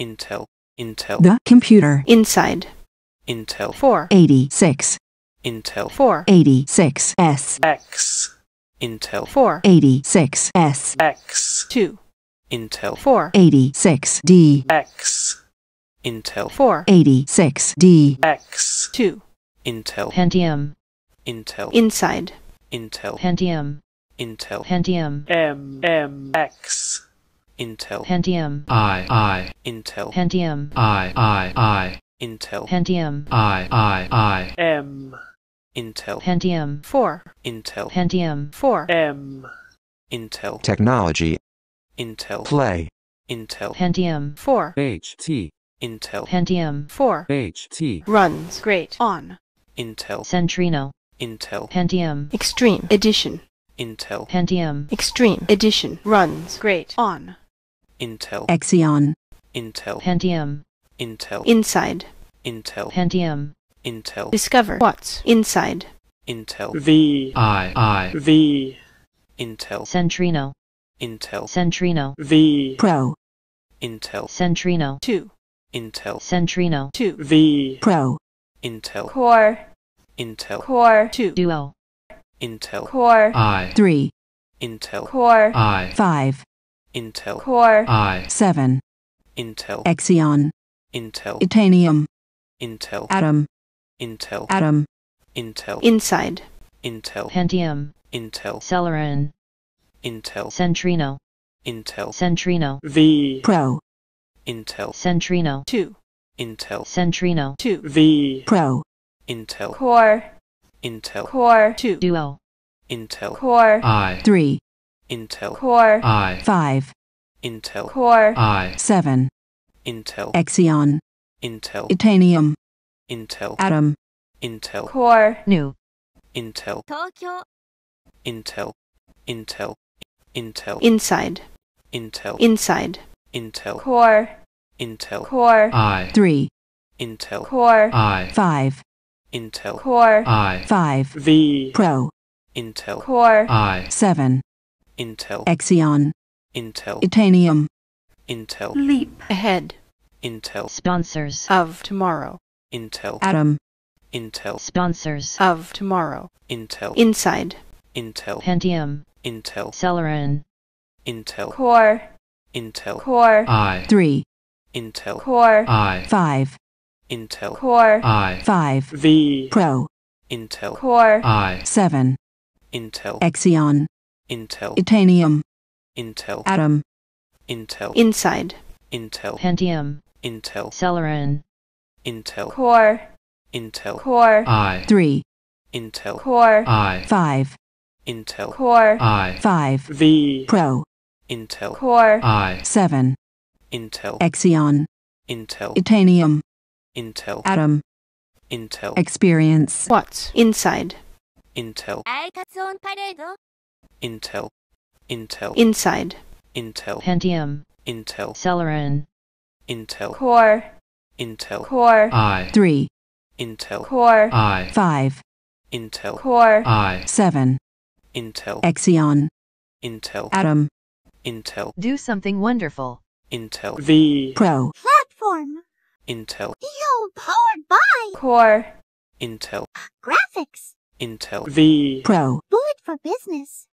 Intel, Intel, The computer. inside, Intel, 486. Intel, 4, 86. S. X, Intel, 4, 86. S. X, 2, Intel, 486 D. X. Intel, 486 D. X. 2, Intel, Pentium, Intel, inside, Intel, Pentium, Intel, Pentium, M, M, X, Intel, Pentium, I, I, Intel, Pentium, I, I, I, Intel, Pentium, I, I, I, M, Intel, Pentium, 4, Intel, Pentium, 4, M, Intel, technology, Intel, play, Intel, Pentium, 4, HT, Intel, Pentium, 4, HT, runs, great, on, Intel, Centrino, Intel, Pentium, extreme, edition, Intel, Pentium, extreme, edition, runs, great, on, Intel, Xeon. Intel, Pentium, Intel, inside, Intel, Pentium, Intel, discover, what's, inside, Intel, V, I, I, V, Intel, Centrino, Intel, Centrino, V, Pro. Intel, Centrino, 2, Intel, Centrino, 2, V, Pro. Intel, core, Intel, core, 2, Duo, Intel, core, I, 3. Intel, core, I, 5. Intel, core, I, 7. Intel, Xeon. Intel, Itanium. Intel, Atom. Intel, Atom. Intel, inside, Intel, Pentium, Intel, Celeron, Intel, Centrino, Intel, Centrino, V, Pro. Intel, Centrino, 2, Intel, Centrino, 2, V, Pro. Intel, core, Intel, core, 2, Duo, Intel, core, I, 3. Intel, core, I, 5. Intel, core, I, 7. Intel, Xeon. Intel, Itanium. Intel, Atom. Intel, core, New, Intel, 東京 Intel, Intel, Intel, inside, Intel, inside, Intel, core, Intel, core, I, 3. Intel, core, I, 5. Intel, core, I, 5. V, Pro. Intel, core, I, 7. Intel, Xeon. Intel, Itanium. Intel, leap, ahead, Intel, sponsors, of tomorrow, Intel, Atom. Intel, sponsors, of tomorrow, Intel, inside, Intel, Pentium, Intel, Celeron, Intel, core, Intel, core, I, 3. Intel, core, I, 5. Intel, core, I, 5. V, Pro. Intel, core, I, 7. Intel, Xeon. Intel, Itanium. Intel, Atom. Intel, inside, Intel, Pentium, Intel, Celeron, Intel, core, Intel, core, I, 3. Intel, core, I, 5. Intel, core, I, 5. V, Pro. Intel, core, I, 7. Intel, Xeon. Intel, Itanium. Intel, Atom. Intel, Experience. what's, inside, Intel, Intel, Intel, inside, Intel, Pentium, Intel, Celeron, Intel, core, Intel, core, I, 3. Intel, core, I, 5. Intel, core, I, 7. Intel, Xeon. Intel, Atom. Intel, do something wonderful, Intel, V, Pro. platform. Intel, Yo powered by core, Intel, graphics. Intel, V, Pro. bullet for business